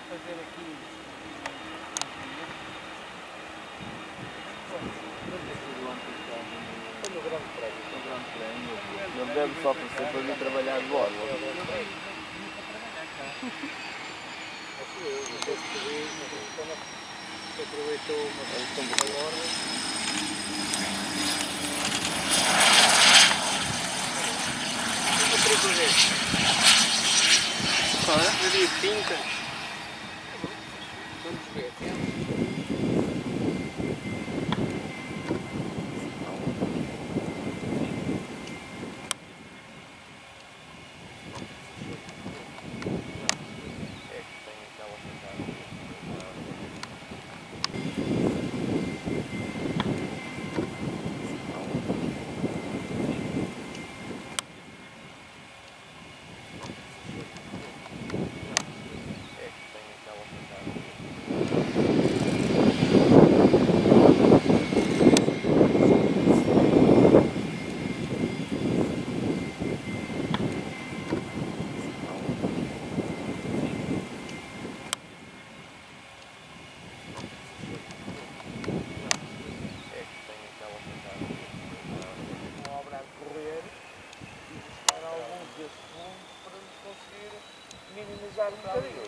fazer aqui. No grande prédio. No Grande Prémio. Ele deve só oferecer para vir trabalhar de bordo. Aproveitou uma borda. Olha, ali, pinta. conseguir minimizar um bocadinho.